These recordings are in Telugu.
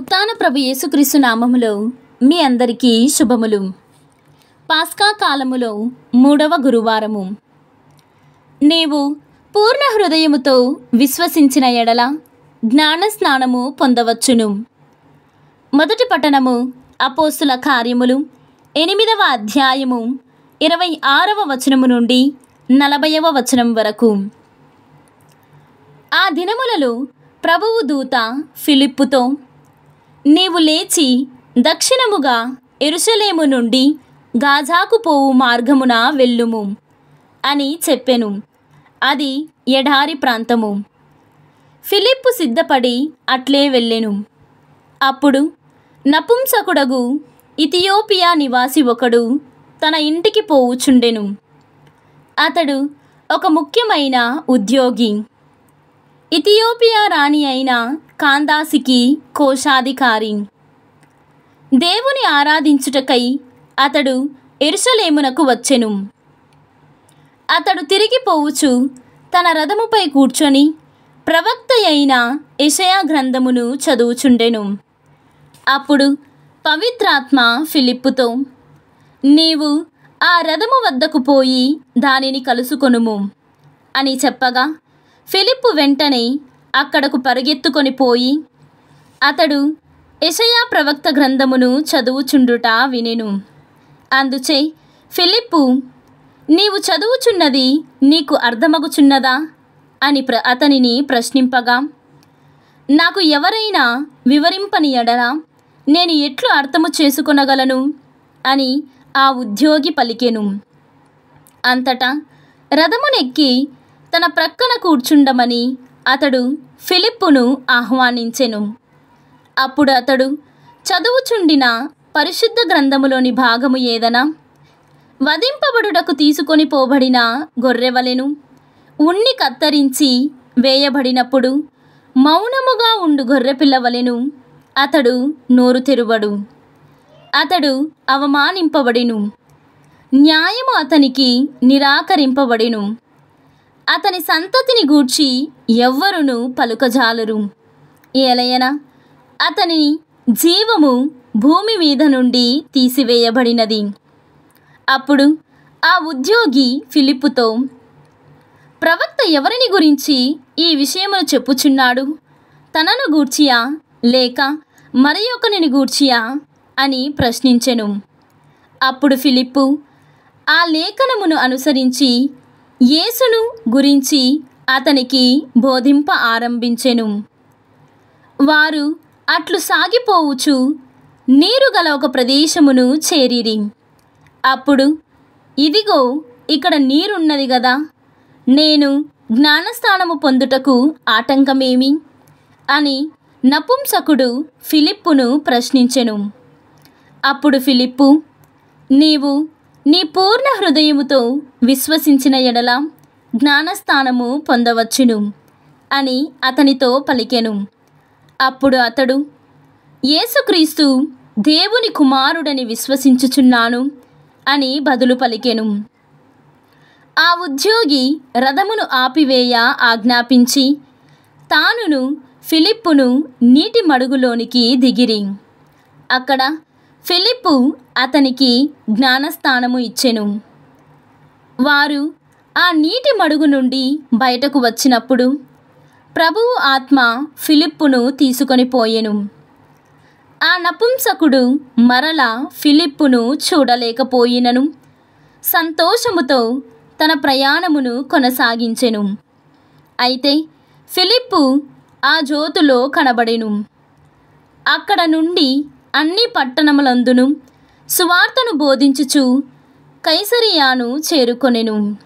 ఉత్తాన ప్రభు యేసుక్రీస్తు నామములో మీ అందరికీ శుభములు. పాస్కా కాలములో మూడవ గురువారము. నీవు పూర్ణ హృదయముతో విశ్వసించిన ఎడల జ్ఞాన స్నానము పొందవచ్చును. మొదటి పట్టణము అపోస్తుల కార్యములు ఎనిమిదవ అధ్యాయము ఇరవై ఆరవ వచనము నుండి నలభైవ వచనం వరకు. ఆ దినములలో ప్రభువు దూత ఫిలిప్పుతో నీవు లేచి దక్షిణముగా ఎరుసలేము నుండి గాజాకు పోవు మార్గమున వెళ్ళుము అని చెప్పెను. అది ఎడారి ప్రాంతము. ఫిలిప్పు సిద్ధపడి అట్లే వెళ్ళెను. అప్పుడు నపుంసకుడగు ఇథియోపియా నివాసి ఒకడు తన ఇంటికి పోవుచుండెను. అతడు ఒక ముఖ్యమైన ఉద్యోగి. ఇథియోపియా రాణి అయిన కాందాసికి కోశాధికారి. దేవుని ఆరాధించుటకై అతడు ఎరుసలేమునకు వచ్చెను. అతడు తిరిగి పోవుచు తన రథముపై కూర్చొని ప్రవక్త అయిన యషయా గ్రంథమును చదువుచుండెను. అప్పుడు పవిత్రాత్మ ఫిలిప్పుతో నీవు ఆ రథము వద్దకు పోయి దానిని కలుసుకొనుము అని చెప్పగా ఫిలిప్పు వెంటనే అక్కడకు పరుగెత్తుకొని పోయి అతడు యషయా ప్రవక్త గ్రంథమును చదువుచుండుట వినెను. అందుచే ఫిలిప్పు నీవు చదువుచున్నది నీకు అర్థమగుచున్నదా? అని ప్ర అతనిని ప్రశ్నింపగా నాకు ఎవరైనా వివరింపని ఎడలా నేను ఎట్లు అర్థము చేసుకొనగలను? అని ఆ ఉద్యోగి పలికెను. అంతటా రథమునెక్కి తన ప్రక్కన కూర్చుండమని అతడు ఫిలిప్పును ఆహ్వానించెను. అప్పుడు అతడు చదువుచుండిన పరిశుద్ధ గ్రంథములోని భాగము ఏదనా? వధింపబడుటకు తీసుకొని పోబడిన గొర్రెవలెను? ఉన్ని కత్తరించి వేయబడినప్పుడు మౌనముగా ఉండు గొర్రెపిల్లవలెను అతడు నోరు తెరువడు. అతడు అవమానింపబడిను. న్యాయము అతనికి నిరాకరింపబడిను. అతని సంతతిని గూర్చి ఎవ్వరును పలుకజాలరు. ఏలయన అతని జీవము భూమి మీద నుండి తీసివేయబడినది. అప్పుడు ఆ ఉద్యోగి ఫిలిప్పుతో ప్రవక్త ఎవరిని గురించి ఈ విషయమును చెప్పుచున్నాడు? తనను గూర్చియా? లేక మరి ఒకరిని గూర్చియా అని ప్రశ్నించెను. అప్పుడు ఫిలిప్పు ఆ లేఖనమును అనుసరించి యేసును గురించి అతనికి బోధింప ఆరంభించెను. వారు అట్లు సాగిపోవుచు నీరు గల ఒక ప్రదేశమును చేరిరి. అప్పుడు ఇదిగో ఇక్కడ నీరున్నది గదా నేను జ్ఞానస్థానము పొందుటకు ఆటంకమేమి? అని నపుంసకుడు ఫిలిప్పును ప్రశ్నించెను. అప్పుడు ఫిలిప్పు నీవు నీ పూర్ణ హృదయముతో విశ్వసించిన ఎడల జ్ఞానస్థానము పొందవచ్చును అని అతనితో పలికెను. అప్పుడు అతడు యేసుక్రీస్తు దేవుని కుమారుడని విశ్వసించుచున్నాను అని బదులు పలికెను. ఆ ఉద్యోగి రథమును ఆపివేయ ఆజ్ఞాపించి తానును ఫిలిప్పును నీటి మడుగులోనికి దిగిరి. అక్కడ ఫిలిప్పు అతనికి జ్ఞానస్థానము ఇచ్చెను. వారు ఆ నీటి మడుగు నుండి బయటకు వచ్చినప్పుడు ప్రభువు ఆత్మ ఫిలిప్పును తీసుకొని పోయెను. ఆ నపుంసకుడు మరల ఫిలిప్పును చూడలేకపోయినను. సంతోషముతో తన ప్రయాణమును కొనసాగించెను. అయితే ఫిలిప్పు ఆ జ్యోతులో కనబడెను. అక్కడ నుండి అన్ని పట్టణములందును సువార్తను బోధించుచు కైసరియాను చేరుకొనెను.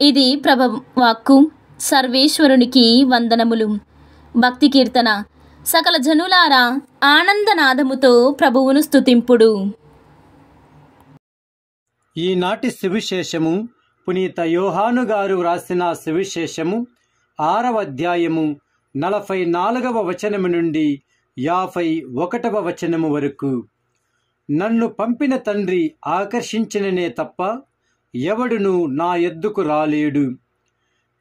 ఇది ప్రభ వాక్కు సర్వేశ్వరునికి వందనములు. భక్తి కీర్తన. సకల జనులారా ఆనందనాదముతో ప్రభువును స్తుతింపుడు. ఈనాటి సువిశేషము పునీత యోహాను గారు వ్రాసిన సువిశేషము ఆరవ అధ్యాయము నలభై నాలుగవ వచనము నుండి యాభై ఒకటవ వచనము వరకు. నన్ను పంపిన తండ్రి ఆకర్షించిననే తప్ప ఎవడును నా ఎద్దుకు రాలేడు.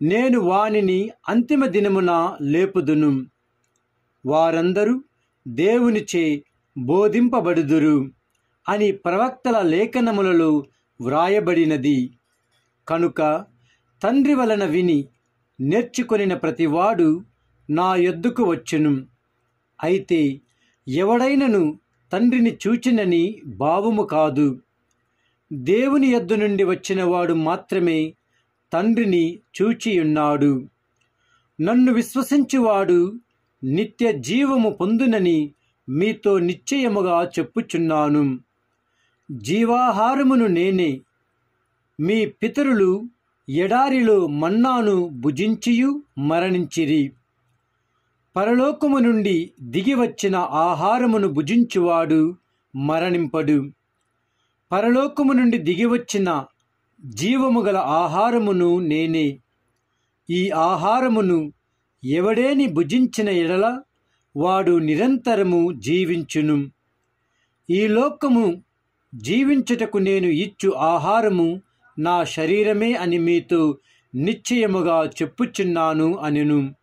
నేను వానిని అంతిమ దినమున లేపుదును. వారందరూ దేవునిచే బోధింపబడుదురు అని ప్రవక్తల లేఖనములలో వ్రాయబడినది. కనుక తండ్రి వలన విని నేర్చుకొనిన ప్రతివాడు నా ఎద్దుకు వచ్చును. అయితే ఎవడైనను తండ్రిని చూచినని భావము కాదు. దేవుని యొద్ద నుండి వచ్చినవాడు మాత్రమే తండ్రిని చూచియున్నాడు. నన్ను విశ్వసించువాడు నిత్య జీవము పొందునని మీతో నిశ్చయముగా చెప్పుచున్నాను. జీవాహారమును నేనే. మీ పితరులు ఎడారిలో మన్నాను భుజించియు మరణించిరి. పరలోకము నుండి దిగివచ్చిన ఆహారమును భుజించువాడు మరణింపడు. పరలోకము నుండి దిగివచ్చిన జీవము గల ఆహారమును నేనే. ఈ ఆహారమును ఎవడేని భుజించిన ఎడల వాడు నిరంతరము జీవించును. ఈ లోకము జీవించుటకు నేను ఇచ్చు ఆహారము నా శరీరమే అని మీతో నిశ్చయముగా చెప్పుచున్నాను అనిను.